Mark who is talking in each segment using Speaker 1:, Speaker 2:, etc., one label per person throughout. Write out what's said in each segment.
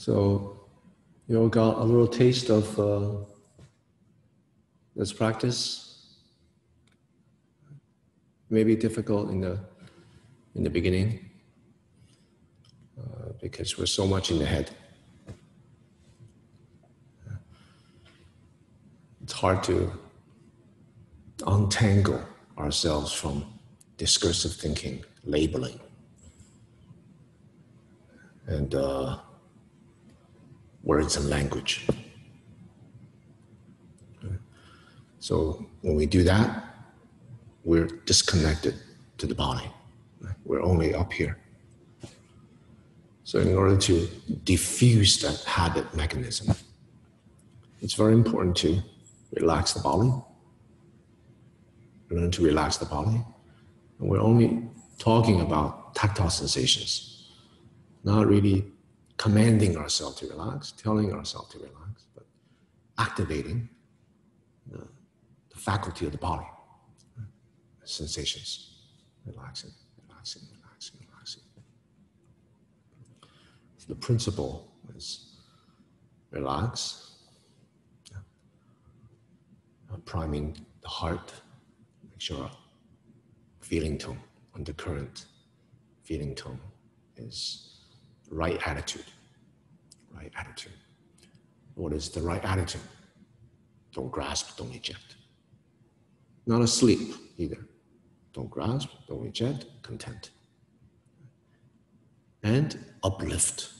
Speaker 1: So, you all got a little taste of uh, this practice. Maybe difficult in the in the beginning uh, because we're so much in the head. It's hard to untangle ourselves from discursive thinking, labeling, and uh, words and language. So when we do that, we're disconnected to the body. We're only up here. So in order to diffuse that habit mechanism, it's very important to relax the body, learn to relax the body. And we're only talking about tactile sensations, not really commanding ourselves to relax, telling ourselves to relax, but activating the, the faculty of the body, sensations, relaxing, relaxing, relaxing, relaxing. So the principle is relax, uh, priming the heart, make sure feeling tone, undercurrent feeling tone is right attitude. Right attitude. What is the right attitude? Don't grasp, don't reject. Not asleep either. Don't grasp, don't reject, content. And uplift.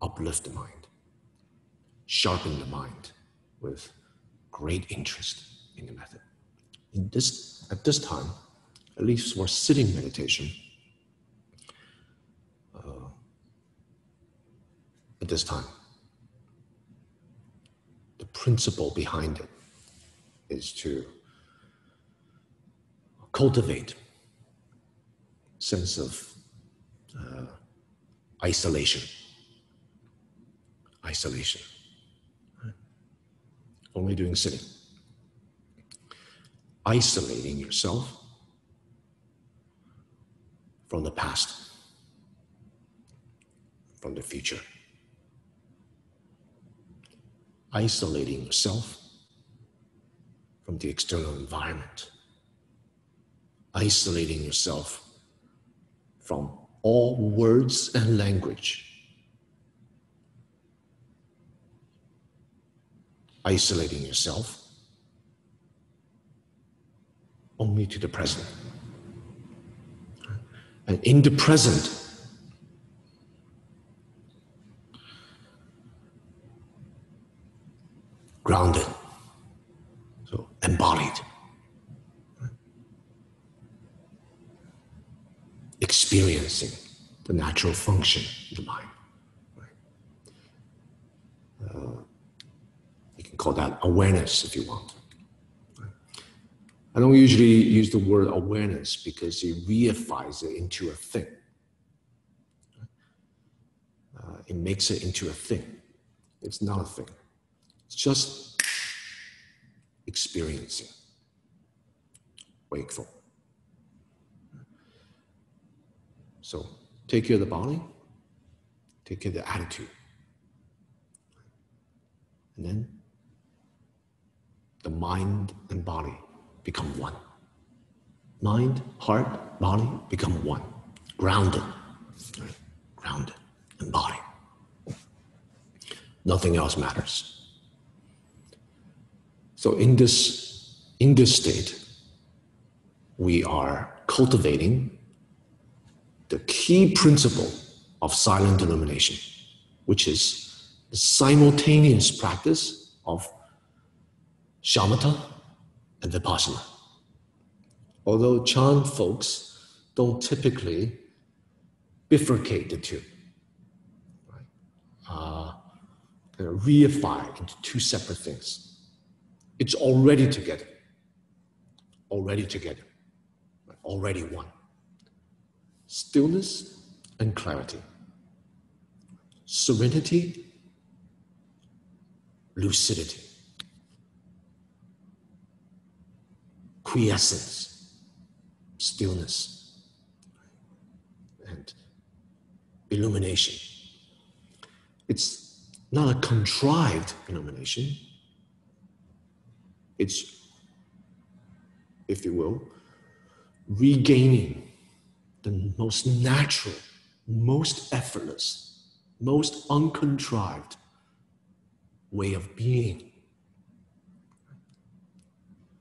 Speaker 1: Uplift the mind. Sharpen the mind with great interest in the method. In this, at this time, at least for sitting meditation, at this time. The principle behind it is to cultivate sense of uh, isolation. Isolation. Only doing sitting. Isolating yourself from the past, from the future isolating yourself from the external environment, isolating yourself from all words and language, isolating yourself only to the present. And in the present, grounded, so embodied, experiencing the natural function of the mind. Uh, you can call that awareness if you want. I don't usually use the word awareness because it reifies it into a thing. Uh, it makes it into a thing. It's not a thing. It's just experiencing, wakeful. So take care of the body, take care of the attitude. And then the mind and body become one. Mind, heart, body become one. Grounded. Grounded and body. Nothing else matters. So in this, in this state, we are cultivating the key principle of silent illumination, which is the simultaneous practice of shamatha and vipassana. Although Chan folks don't typically bifurcate the two, right? uh, reify into two separate things. It's already together. Already together. Already one. Stillness and clarity. Serenity, lucidity. Quiescence, stillness, and illumination. It's not a contrived illumination. It's, if you will, regaining the most natural, most effortless, most uncontrived way of being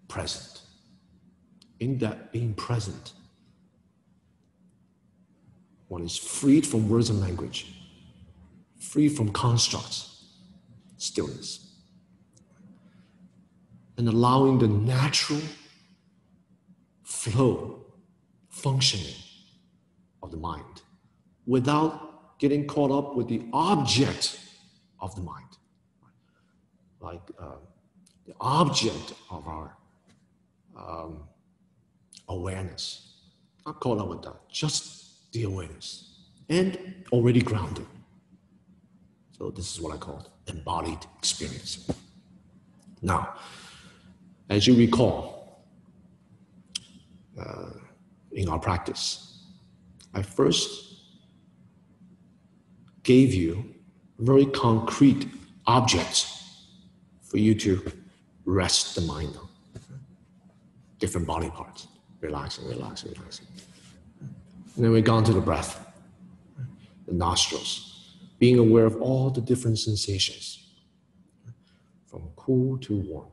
Speaker 1: present. In that being present, one is freed from words and language, free from constructs, stillness, and allowing the natural flow, functioning of the mind without getting caught up with the object of the mind. Like uh, the object of our um, awareness. Not caught up with that, just the awareness and already grounded. So, this is what I call embodied experience. Now, as you recall, uh, in our practice, I first gave you very concrete objects for you to rest the mind on. Different body parts, relaxing, relaxing, relaxing. And then we gone to the breath, the nostrils, being aware of all the different sensations, from cool to warm,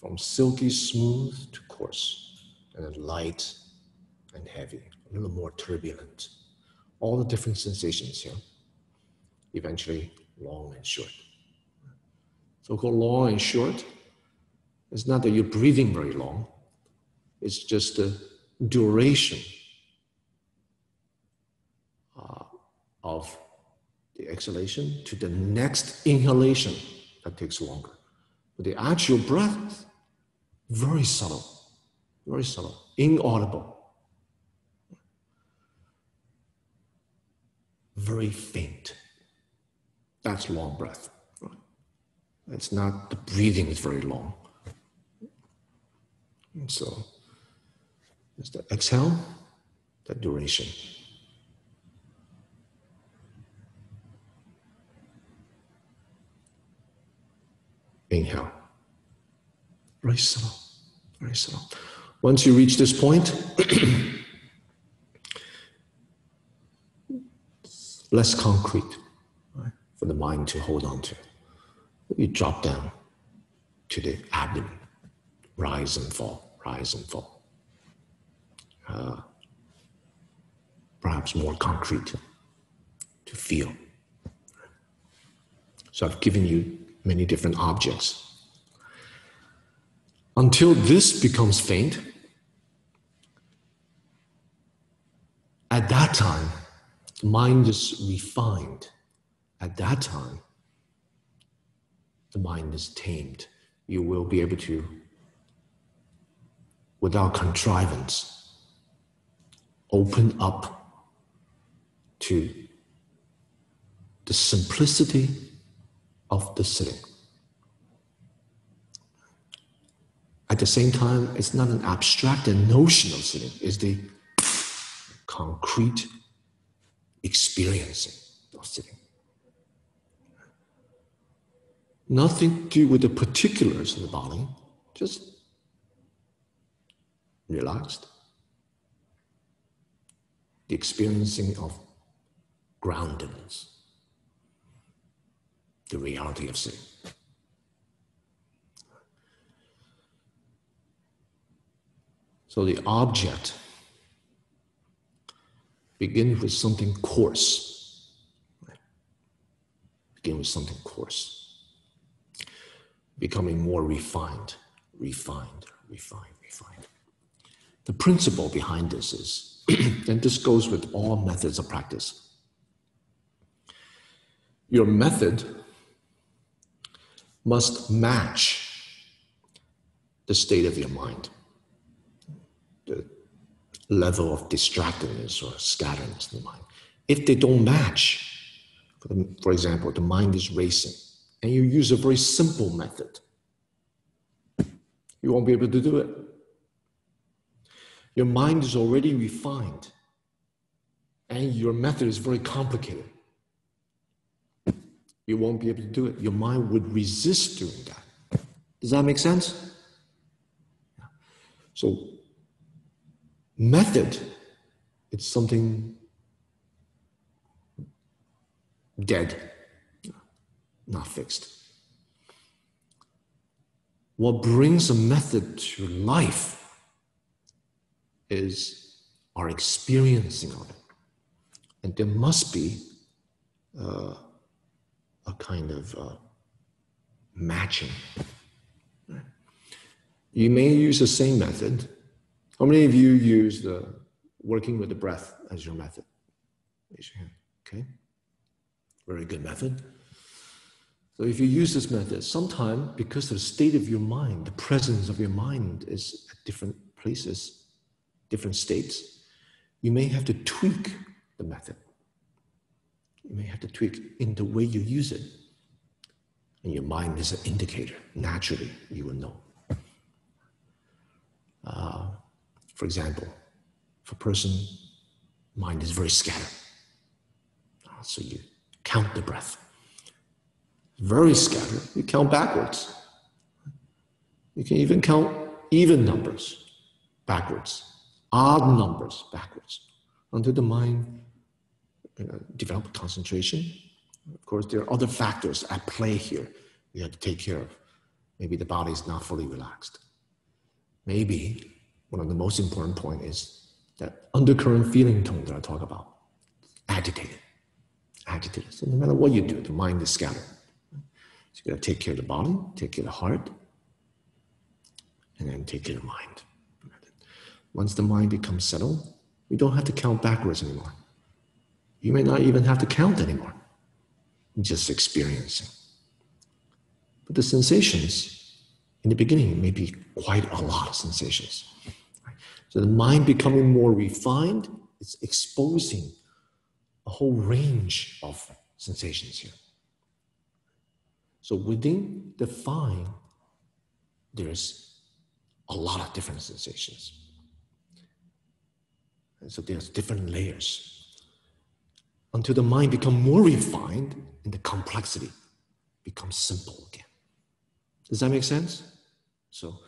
Speaker 1: from silky smooth to coarse, and then light and heavy, a little more turbulent. All the different sensations here. Eventually, long and short. So called long and short it's not that you're breathing very long, it's just the duration uh, of the exhalation to the next inhalation that takes longer. But the actual breath, very subtle, very subtle, inaudible, very faint. That's long breath. It's not the breathing is very long. And so it's the exhale, the duration. Inhale. Very slow, very slow. Once you reach this point, less concrete right, for the mind to hold on to. You drop down to the abdomen, rise and fall, rise and fall. Uh, perhaps more concrete to feel. So I've given you many different objects. Until this becomes faint, at that time, the mind is refined. At that time, the mind is tamed. You will be able to, without contrivance, open up to the simplicity of the sitting. At the same time, it's not an abstract and notional sitting, it's the concrete experiencing of sitting. Nothing to do with the particulars of the body, just relaxed. The experiencing of groundedness, the reality of sin. So the object begins with something coarse. Begin with something coarse becoming more refined, refined, refined, refined. The principle behind this is, and this goes with all methods of practice. Your method must match the state of your mind, the level of distractedness or scatteredness in the mind. If they don't match, for example, the mind is racing, and you use a very simple method, you won't be able to do it. Your mind is already refined, and your method is very complicated. You won't be able to do it. Your mind would resist doing that. Does that make sense? So, method, it's something dead, not fixed. What brings a method to life is our experiencing of it. And there must be uh, a kind of uh, matching. You may use the same method. How many of you use the working with the breath as your method? Raise your hand. Okay. Very good method. So if you use this method, sometime because the state of your mind, the presence of your mind is at different places, different states, you may have to tweak the method. You may have to tweak in the way you use it. And your mind is an indicator. Naturally, you will know. Uh, for example, if a person mind is very scattered, uh, so you count the breath very scattered, you count backwards. You can even count even numbers backwards, odd numbers backwards, until the mind you know, develop concentration. Of course, there are other factors at play here you have to take care of. Maybe the body is not fully relaxed. Maybe one of the most important point is that undercurrent feeling tone that I talk about, agitated, agitated. So no matter what you do, the mind is scattered. So you got to take care of the body, take care of the heart, and then take care of the mind. Once the mind becomes settled, we don't have to count backwards anymore. You may not even have to count anymore. Just experiencing. But the sensations in the beginning may be quite a lot of sensations. So the mind becoming more refined, it's exposing a whole range of sensations here. So within the fine, there's a lot of different sensations. And so there's different layers until the mind become more refined and the complexity becomes simple again. Does that make sense? So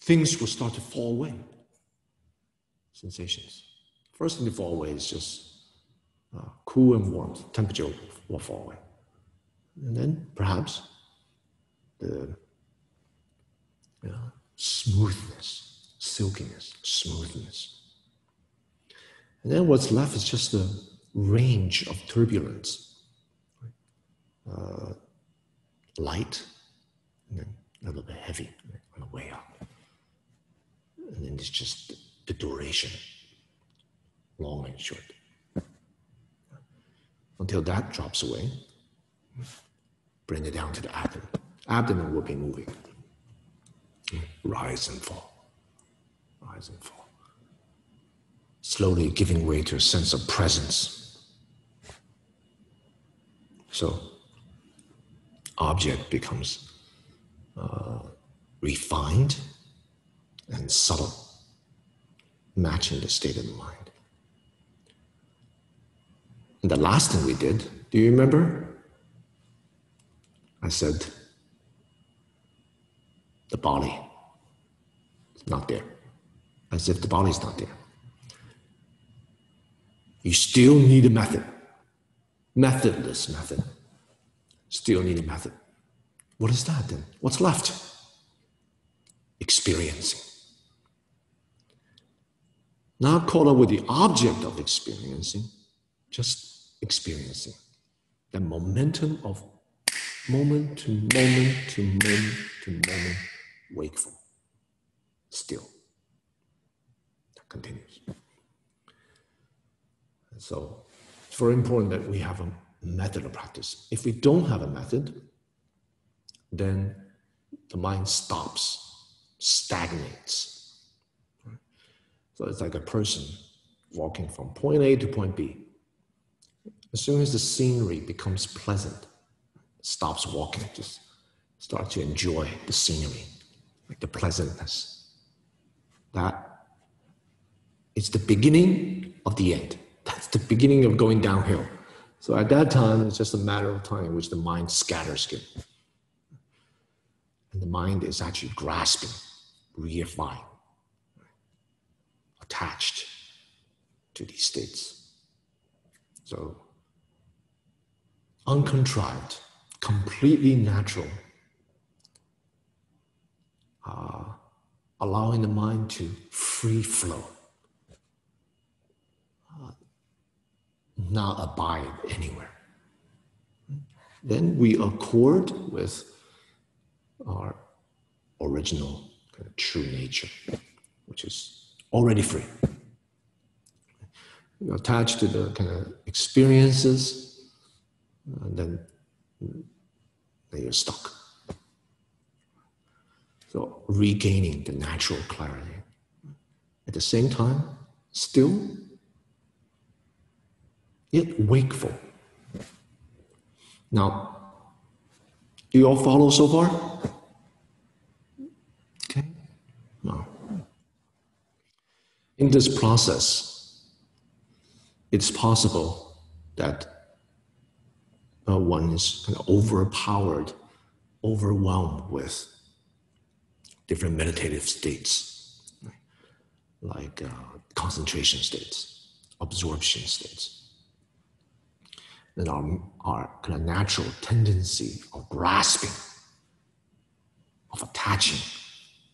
Speaker 1: things will start to fall away. Sensations. First thing to fall away is just uh, cool and warm. Temperature will fall away. And then perhaps the know, smoothness, silkiness, smoothness. And then what's left is just the range of turbulence. Uh, light, and then a little bit heavy on the way up. And then it's just the duration, long and short. Until that drops away, Bring it down to the abdomen. Abdomen will be moving. Rise and fall. Rise and fall. Slowly giving way to a sense of presence. So, object becomes uh, refined and subtle, matching the state of the mind. And the last thing we did, do you remember? I said, the body is not there. As if the body is not there. You still need a method. Methodless method. Still need a method. What is that then? What's left? Experiencing. Not caught up with the object of experiencing, just experiencing. The momentum of moment to moment to moment to moment, wakeful, still. That continues. And so it's very important that we have a method of practice. If we don't have a method, then the mind stops, stagnates. So it's like a person walking from point A to point B. As soon as the scenery becomes pleasant, stops walking, just start to enjoy the scenery, like the pleasantness. That is the beginning of the end. That's the beginning of going downhill. So at that time, it's just a matter of time in which the mind scatters again. And the mind is actually grasping, reifying, attached to these states. So uncontrived, completely natural, uh, allowing the mind to free flow, not abide anywhere. Then we accord with our original kind of true nature, which is already free. Attached to the kind of experiences, and then, then you're stuck. So regaining the natural clarity. At the same time, still, yet wakeful. Now, do you all follow so far? Okay. Now, in this process, it's possible that uh, one is kind of overpowered, overwhelmed with different meditative states, like uh, concentration states, absorption states. Then our, our kind of natural tendency of grasping, of attaching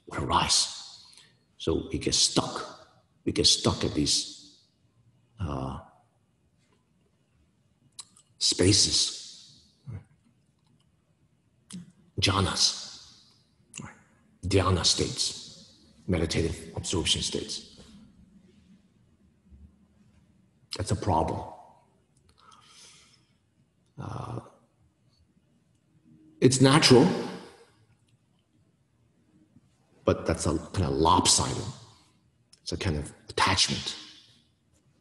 Speaker 1: will arise. So we get stuck. We get stuck at these uh, spaces, jhanas dhyana states, meditative absorption states. That's a problem. Uh, it's natural, but that's a kind of lopsided. It's a kind of attachment.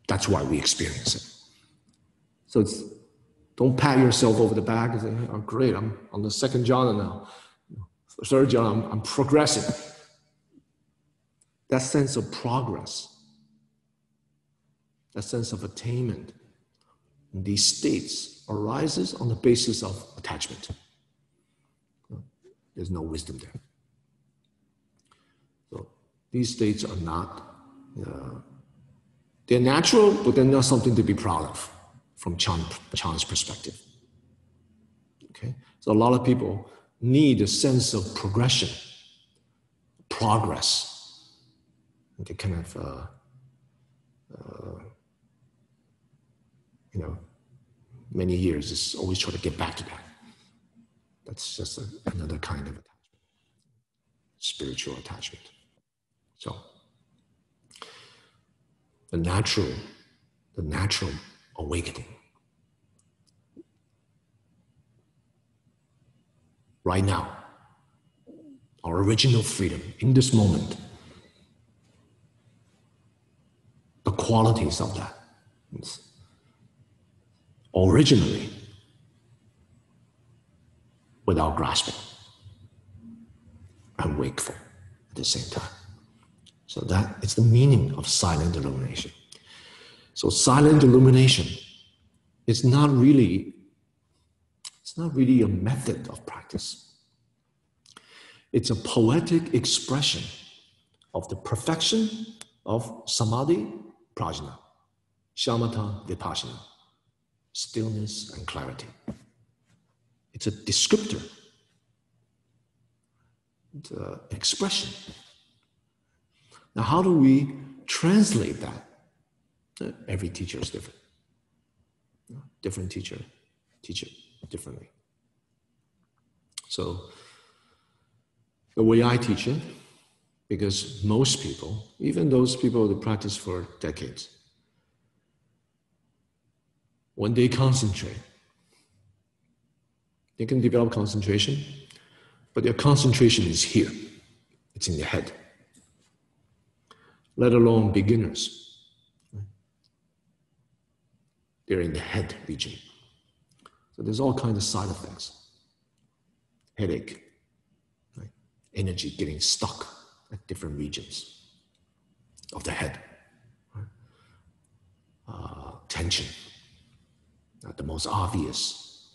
Speaker 1: That's why we experience it. So it's don't pat yourself over the back and say, oh, great, I'm on the second jhana now third jhana, I'm, I'm progressing. That sense of progress, that sense of attainment, these states arises on the basis of attachment. There's no wisdom there. So these states are not, uh, they're natural, but they're not something to be proud of from Chan, Chan's perspective. Okay, so a lot of people need a sense of progression, progress, to kind of, uh, uh, you know, many years is always try to get back to that. That's just a, another kind of attachment, spiritual attachment. So, the natural, the natural awakening right now, our original freedom in this moment, the qualities of that. Originally without grasping and wakeful at the same time. So that is the meaning of silent illumination. So silent illumination is not really it's not really a method of practice. It's a poetic expression of the perfection of samadhi, prajna, shamatha, vipassana, stillness and clarity. It's a descriptor, it's an expression. Now, how do we translate that? Every teacher is different. Different teacher, teach it differently. So, the way I teach it, because most people, even those people that practice for decades, when they concentrate, they can develop concentration, but their concentration is here, it's in the head, let alone beginners. They're in the head region. So there's all kinds of side effects. Headache, right? energy getting stuck at different regions of the head, right? uh, tension, Uh, the most obvious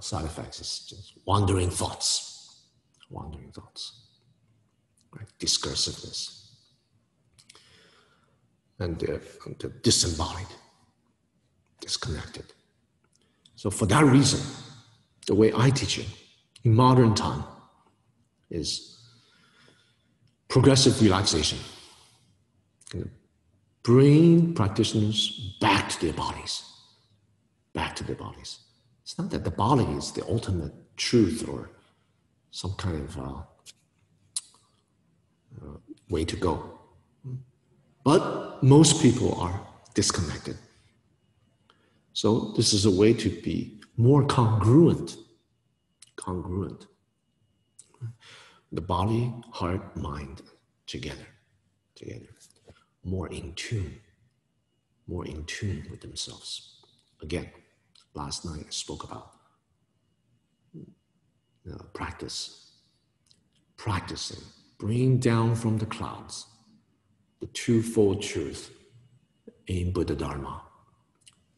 Speaker 1: side effects is just wandering thoughts, wandering thoughts, right? discursiveness, and the, the disembodied, disconnected. So for that reason, the way I teach it in modern time is progressive relaxation. Bring practitioners back to their bodies, back to their bodies. It's not that the body is the ultimate truth or some kind of uh, uh, way to go. But most people are disconnected. So this is a way to be more congruent, congruent. The body, heart, mind together, together, more in tune, more in tune with themselves. Again, last night I spoke about. Uh, practice, practicing, bring down from the clouds the twofold truth in Buddha Dharma.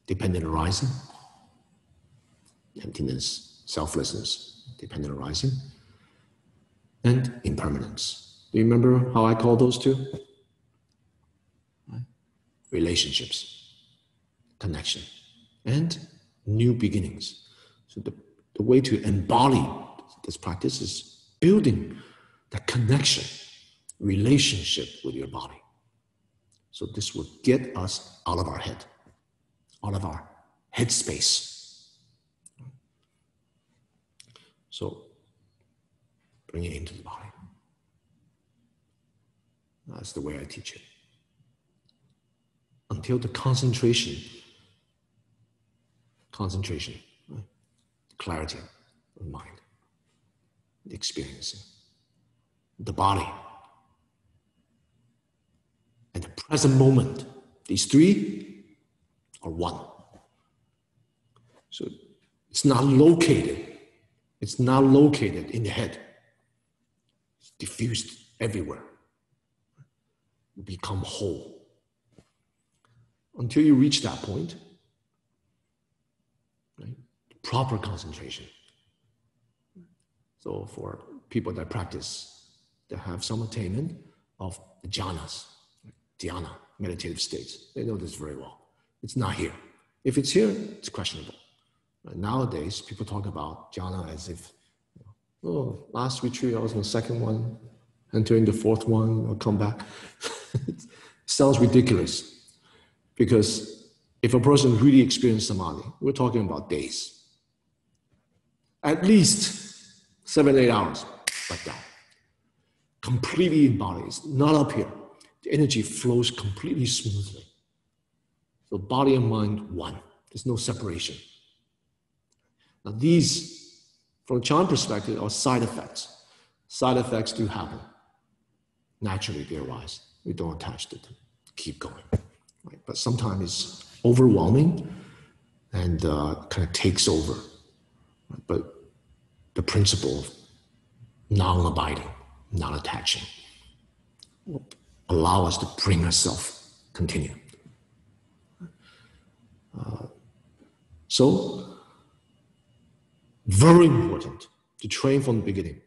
Speaker 1: Dependent arising, emptiness, selflessness, dependent arising, and impermanence. Do you remember how I call those two? Relationships, connection, and new beginnings. So the, the way to embody this practice is building that connection, relationship with your body. So this will get us out of our head out of our headspace. So bring it into the body. That's the way I teach it. Until the concentration, concentration, right? clarity of mind, the experiencing, the body, and the present moment. These three are one. So it's not located. It's not located in the head. It's diffused everywhere. You become whole. Until you reach that point? Proper concentration. So for people that practice, that have some attainment of the jhanas, dhyana, meditative states, they know this very well. It's not here. If it's here, it's questionable. Nowadays, people talk about jhana as if, oh, last retreat I was in the second one, entering the fourth one, I'll come back. it sounds ridiculous because if a person really experienced samadhi, we're talking about days. At least seven, eight hours like that. Completely embodied, not up here. The energy flows completely smoothly. So body and mind, one. There's no separation. Now, these, from a Chan perspective, are side effects. Side effects do happen. Naturally, they arise. We don't attach to them. Keep going. Right? But sometimes it's overwhelming and uh, kind of takes over. But the principle of non abiding, non attaching, will allow us to bring ourselves, continue. Uh, so, very important to train from the beginning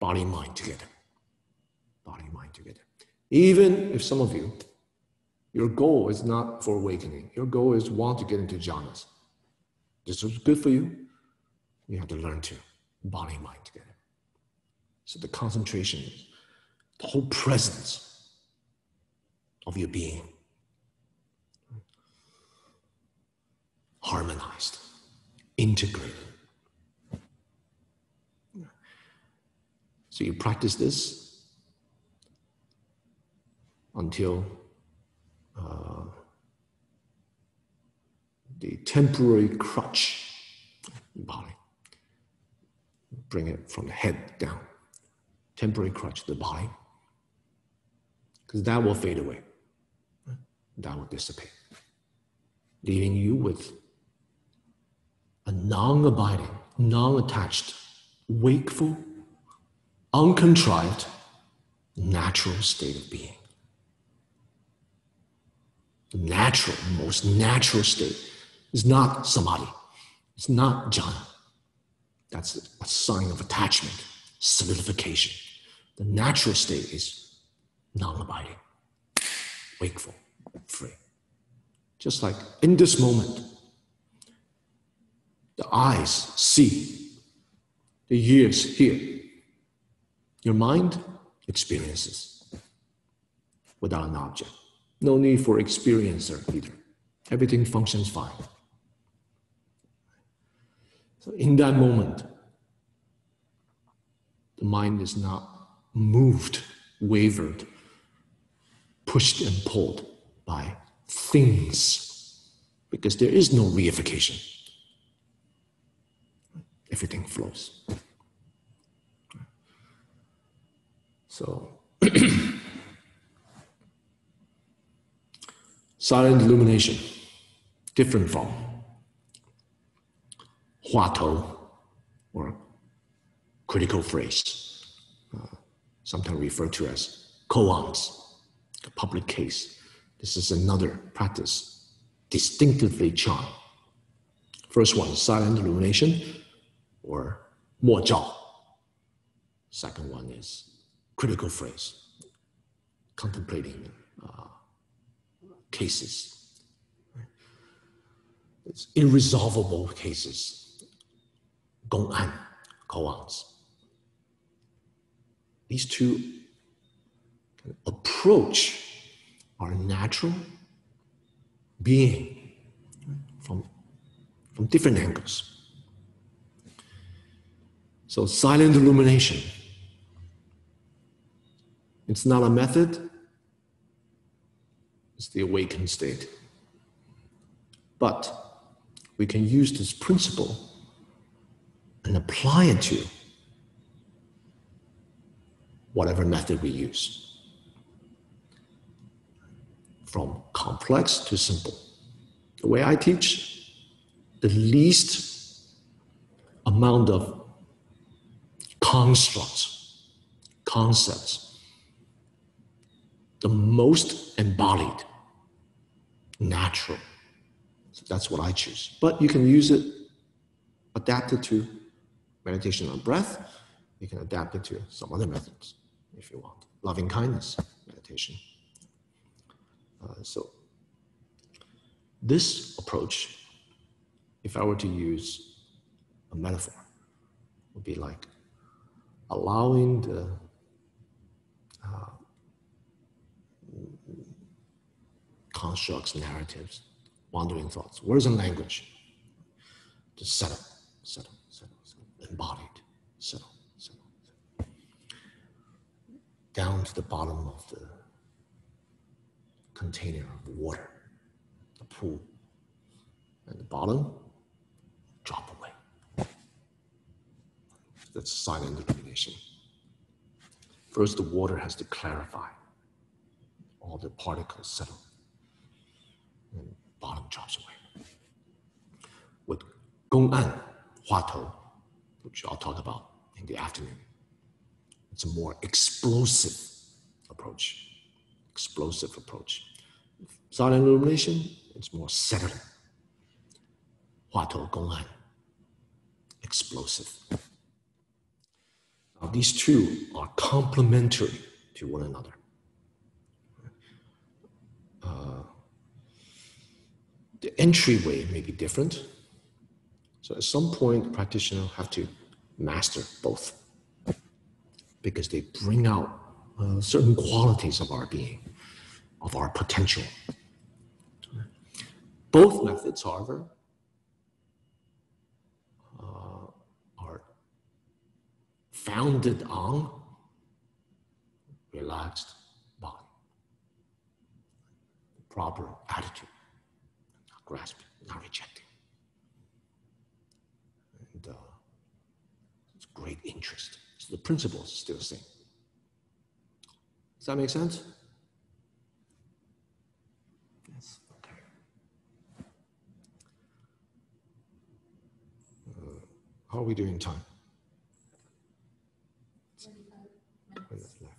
Speaker 1: body and mind together. Body and mind together. Even if some of you, your goal is not for awakening, your goal is want to get into jhanas. This is good for you. You have to learn to body and mind together. So the concentration the whole presence of your being harmonized, integrated. So you practice this until uh, the temporary crutch body. Bring it from the head down. Temporary crutch the body. Because that will fade away. That will dissipate. Leaving you with a non abiding, non attached, wakeful, uncontrived, natural state of being. The natural, most natural state is not samadhi. It's not jhana. That's a sign of attachment, solidification. The natural state is non abiding, wakeful, free. Just like in this moment, the eyes see, the ears hear, your mind experiences without an object. No need for experiencer either. Everything functions fine. In that moment, the mind is not moved, wavered, pushed and pulled by things because there is no reification. Everything flows. So, silent illumination, different from huatou or critical phrase, uh, sometimes referred to as koans, public case. This is another practice, distinctively Chan. First one, silent illumination or mo zhao. Second one is critical phrase, contemplating uh, cases. It's irresolvable cases, gong'an, koans. These two approach our natural being from, from different angles. So, silent illumination. It's not a method, it's the awakened state. But we can use this principle and apply it to whatever method we use from complex to simple. The way I teach, the least amount of constructs, concepts, the most embodied, natural. So that's what I choose. But you can use it, adapt it to meditation on breath. You can adapt it to some other methods if you want. Loving kindness meditation. Uh, so this approach, if I were to use a metaphor, would be like allowing the uh, constructs, narratives, wandering thoughts, words and language to settle, settle, embodied, settle, settle, settle, down to the bottom of the container of water, the pool. And the bottom, drop away. That's silent illumination. First, the water has to clarify. All the particles settle. And bottom drops away. With Gong'an, Huatou, which I'll talk about in the afternoon, it's a more explosive approach. Explosive approach. Silent illumination, it's more settling. Huatou Gong'an, explosive. Now, these two are complementary to one another. Uh, the entryway may be different. So at some point, the practitioner have to master both because they bring out uh, certain qualities of our being, of our potential. Both methods, however, uh, are founded on relaxed body, proper attitude, not grasping, not rejecting. great interest. So the principle is still the same. Does that make sense? Yes. Okay. Uh, how are we doing time? Minutes left.